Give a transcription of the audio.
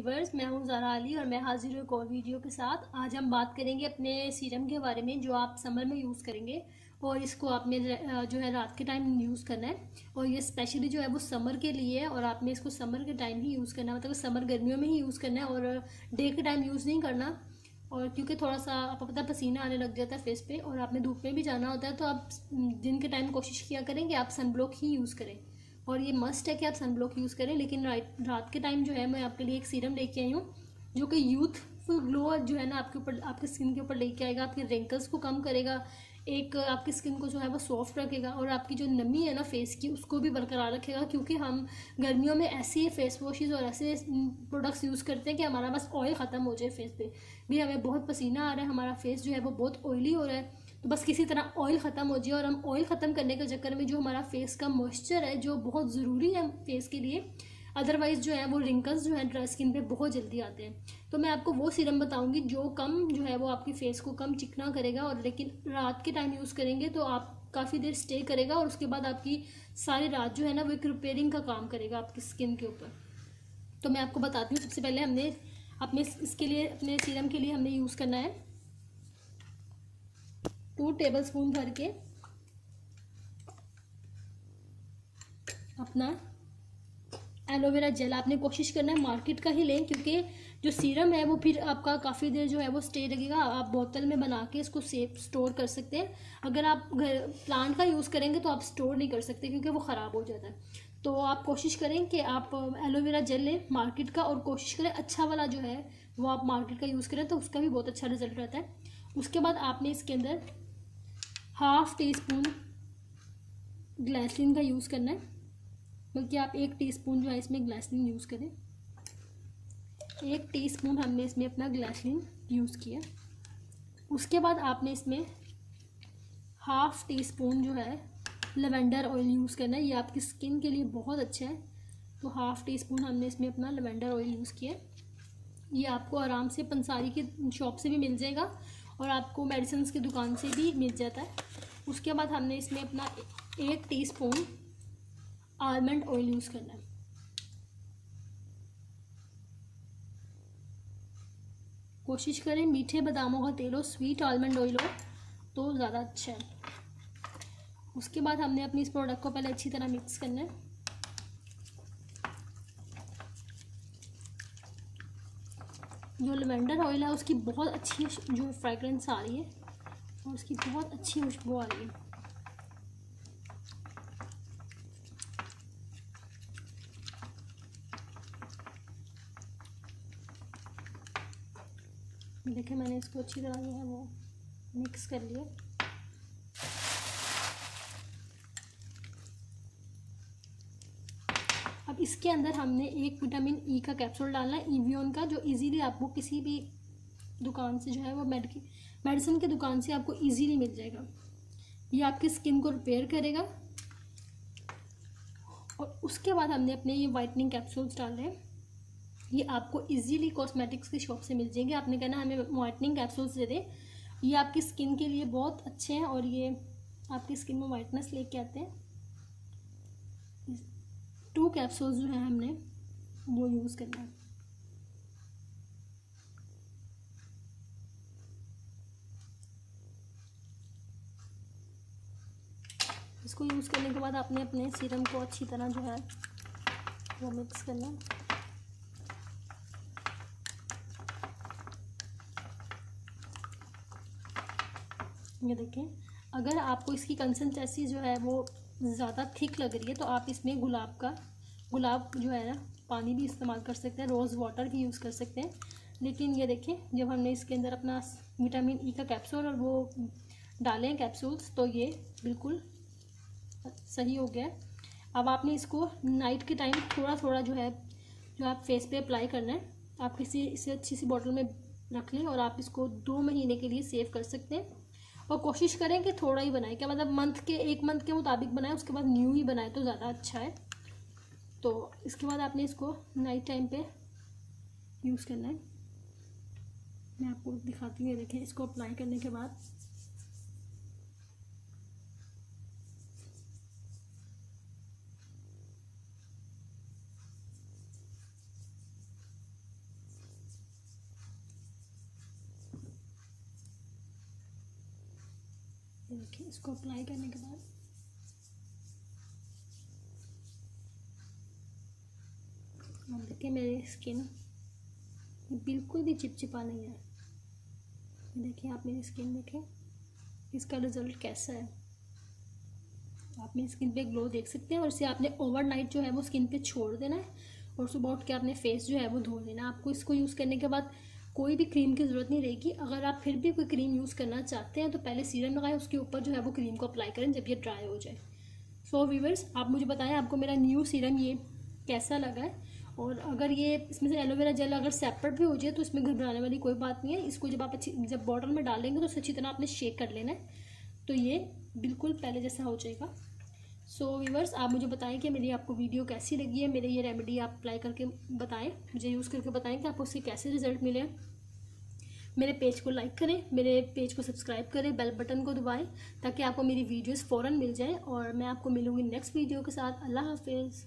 Viewers मैं हूँ ज़ारा अली और मैं हाजिर हूँ एक और वीडियो के साथ। आज हम बात करेंगे अपने सीरम के बारे में, जो आप समर में यूज़ करेंगे और इसको आपने जो है रात के टाइम यूज़ करना है। और ये स्पेशली जो है वो समर के लिए है और आपने इसको समर के टाइम ही यूज़ करना है। मतलब समर गर्मियों में ही यूज़ करना है और डे के टाइम यूज़ नहीं करना। और क्योंकि थोड़ा सा आपको पता पसीना आने लग जाता है फेस पे और आपने धूप में भी जाना होता है तो आप दिन के टाइम कोशिश किया करें कि आप सनब्लॉक ही यूज़ करें। और ये मस्ट है कि आप सनब्लॉक यूज़ करें, लेकिन रात के टाइम जो है, मैं आपके लिए एक सीरम लेके आई हूँ, जो कि यूथफुल ग्लो जो है ना, आपके ऊपर, आपके स्किन के ऊपर लेके आएगा, आपके रिंकल्स को कम करेगा, एक आपकी स्किन को जो है, वो सॉफ्ट रखेगा, और आपकी जो नमी है ना फेस की, उसको भी बरकरार रखेगा, क्योंकि हम गर्मियों में ऐसे फेस वॉशेज़ और ऐसे प्रोडक्ट्स यूज़ करते हैं कि हमारा बस ऑयल ख़त्म हो जाए फेस पे। भी हमें बहुत पसीना आ रहा है, हमारा फेस जो है, वो बहुत ऑयली हो रहा है तो बस किसी तरह ऑयल ख़त्म हो जाए और हम ऑयल ख़त्म करने के चक्कर में जो हमारा फेस का मॉइस्चर है, जो बहुत ज़रूरी है फेस के लिए अदरवाइज़ जो है वो रिंकल्स जो है ड्राई स्किन पे बहुत जल्दी आते हैं। तो मैं आपको वो सीरम बताऊँगी जो कम जो है वो आपकी फेस को कम चिकना करेगा और लेकिन रात के टाइम यूज़ करेंगे तो आप काफ़ी देर स्टे करेगा और उसके बाद आपकी सारी रात जो है ना वो एक रिपेयरिंग का काम करेगा आपकी स्किन के ऊपर। तो मैं आपको बताती हूँ, सबसे पहले हमने अपने इसके लिए, अपने सीरम के लिए हमने यूज़ करना है। टू टेबल स्पून भर के अपना एलोवेरा जेल। आपने कोशिश करना है मार्केट का ही लें, क्योंकि जो सीरम है वो फिर आपका काफ़ी देर जो है वो स्टे लगेगा आप बोतल में बना के इसको सेफ़ स्टोर कर सकते हैं। अगर आप घर प्लांट का यूज़ करेंगे तो आप स्टोर नहीं कर सकते, क्योंकि वो ख़राब हो जाता है। तो आप कोशिश करें कि आप एलोवेरा जेल लें मार्केट का, और कोशिश करें अच्छा वाला जो है वो आप मार्केट का यूज़ करें तो उसका भी बहुत अच्छा रिज़ल्ट रहता है। उसके बाद आपने इसके अंदर हाफ़ टी स्पून ग्लैसलिन का यूज़ करना है। बल्कि आप एक टीस्पून जो है इसमें ग्लैसलिन यूज़ करें। एक टीस्पून हमने इसमें अपना ग्लैसलिन यूज़ किया। उसके बाद आपने इसमें हाफ़ टी स्पून जो है लेवेंडर ऑयल यूज़ करना है। ये आपकी स्किन के लिए बहुत अच्छा है। तो हाफ़ टी स्पून हमने इसमें अपना लेवेंडर ऑयल यूज़ किया। ये आपको आराम से पंसारी की शॉप से भी मिल जाएगा और आपको मेडिसिन की दुकान से भी मिल जाता है। उसके बाद हमने इसमें अपना एक टीस्पून आलमंड ऑयल यूज़ करना है। कोशिश करें मीठे बादामों का तेल हो स्वीट आलमंड ऑयल हो तो ज़्यादा अच्छा है। उसके बाद हमने अपनी इस प्रोडक्ट को पहले अच्छी तरह मिक्स करना है। जो लेवेंडर ऑयल है, उसकी बहुत अच्छी जो फ्रेगरेंस आ रही है और उसकी बहुत अच्छी खुशबू आ रही है। देखिए, मैंने इसको अच्छी तरह जो है वो मिक्स कर लिया। अब इसके अंदर हमने एक विटामिन ई का कैप्सूल डालना है ईवियन का, जो इजीली आपको किसी भी दुकान से जो है वो मेडिक, मेडिसिन की दुकान से आपको इजीली मिल जाएगा। ये आपकी स्किन को रिपेयर करेगा। और उसके बाद हमने अपने ये वाइटनिंग कैप्सूल्स डाले हैं। ये आपको इजीली कॉस्मेटिक्स की शॉप से मिल जाएँगे। आपने कहना हमें वाइटनिंग कैप्सूल्स दे दें। ये आपकी स्किन के लिए बहुत अच्छे हैं और ये आपकी स्किन में वाइटनेस लेके आते हैं। टू कैप्सूल्स जो हैं हमने वो यूज़ करना है। इसको यूज़ करने के बाद आपने अपने सीरम को अच्छी तरह जो है वो मिक्स करना ये देखें अगर आपको इसकी कंसिस्टेंसी जो है वो ज़्यादा थिक लग रही है तो आप इसमें गुलाब का, गुलाब जो है ना, पानी भी इस्तेमाल कर सकते हैं रोज़ वाटर भी यूज़ कर सकते हैं। लेकिन ये देखें जब हमने इसके अंदर अपना विटामिन ई का कैप्सूल और वो डाले कैप्सूल्स तो ये बिल्कुल सही हो गया। अब आपने इसको नाइट के टाइम थोड़ा थोड़ा जो है, जो आप फेस पे अप्लाई करना है, आप किसी, इसे अच्छी सी बॉटल में रख लें और आप इसको दो महीने के लिए सेव कर सकते हैं। और कोशिश करें कि थोड़ा ही बनाए, क्या मतलब मंथ के, एक मंथ के मुताबिक बनाए, उसके बाद न्यू ही बनाए तो ज़्यादा अच्छा है। तो इसके बाद आपने इसको नाइट टाइम पे यूज़ करना है। मैं आपको दिखाती हूँ देखें, इसको अप्लाई करने के बाद। देखिए इसको अप्लाई करने के बाद। अब देखिए, मेरी स्किन बिल्कुल भी चिपचिपा नहीं है। देखिए, आप मेरी स्किन देखें। इसका रिज़ल्ट कैसा है? आप मेरी स्किन पे ग्लो देख सकते हैं और इसे आपने ओवरनाइट जो है वो स्किन पे छोड़ देना है और सुबह उठ के आपने फेस जो है वो धो लेना आपको इसको यूज़ करने के बाद कोई भी क्रीम की ज़रूरत नहीं रहेगी। अगर आप फिर भी कोई क्रीम यूज़ करना चाहते हैं तो पहले सीरम लगाएँ उसके ऊपर जो है वो क्रीम को अप्लाई करें जब ये ड्राई हो जाए। सो so, वीवर्स आप मुझे बताएँ आपको मेरा न्यू सीरम ये कैसा लगा है? और अगर ये इसमें से एलोवेरा जेल अगर सेपरेट भी हो जाए तो इसमें घबराने वाली कोई बात नहीं है। इसको जब आप अच्छी जब बॉटल में डालेंगे तो अच्छी तरह आपने शेक कर लेना है। तो ये बिल्कुल पहले जैसा हो जाएगा। सो so, व्यूवर्स आप मुझे बताएँ कि मेरी आपको वीडियो कैसी लगी है? मेरे ये रेमेडी आप अप्लाई करके बताएँ। मुझे यूज़ करके बताएँ कि आपको उसके कैसे रिज़ल्ट मिले मेरे पेज को लाइक करें मेरे पेज को सब्सक्राइब करें बेल बटन को दबाएँ ताकि आपको मेरी वीडियोस फ़ौरन मिल जाए और मैं आपको मिलूँगी नेक्स्ट वीडियो के साथ। अल्लाह हाफिज़।